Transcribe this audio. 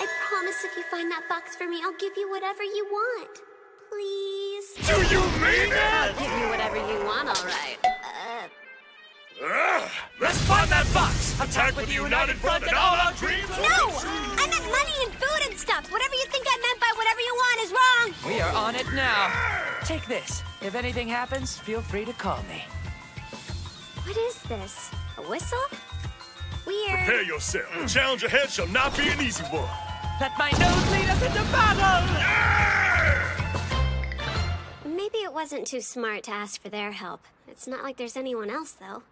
I promise if you find that box for me, I'll give you whatever you want. Please. Do you mean I'll it? give you whatever you want, all right. Uh, ugh, let's find that box! Attack with the United Front and all our dreams! No! I meant money and food and stuff. Whatever you think I meant by whatever you want is wrong. We are on it now. Take this. If anything happens, feel free to call me. What is this? A whistle? Weird. Prepare yourself. The challenge ahead shall not be an easy one. Let my nose lead us into battle! Maybe it wasn't too smart to ask for their help. It's not like there's anyone else, though.